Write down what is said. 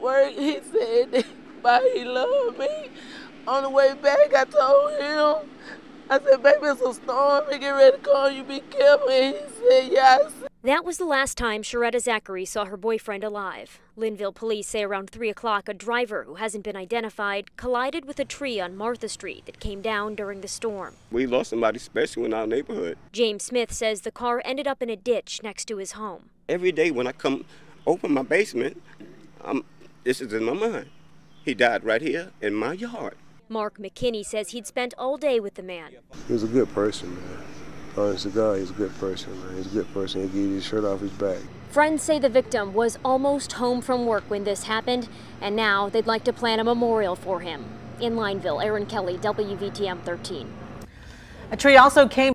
at work. He said that he loved me. On the way back, I told him, I said, baby, it's a storm. Get ready to call you. Be careful. And he said, yes. That was the last time Sharetta Zachary saw her boyfriend alive. Lineville police say around 3 o'clock, a driver who hasn't been identified collided with a tree on Martha Street that came down during the storm. We lost somebody special in our neighborhood. James Smith says the car ended up in a ditch next to his home. Every day when I come open my basement, um, this is in my mind. He died right here in my yard. Mark McKinney says he'd spent all day with the man. He was a good person, man. Honest to God, he's a good person, man. He's a good person. He gave his shirt off his back. Friends say the victim was almost home from work when this happened, and now they'd like to plan a memorial for him. In Lineville, Aaron Kelly, WVTM 13. A tree also came